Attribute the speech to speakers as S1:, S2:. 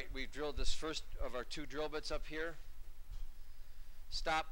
S1: right, we've drilled this first of our two drill bits up here. Stop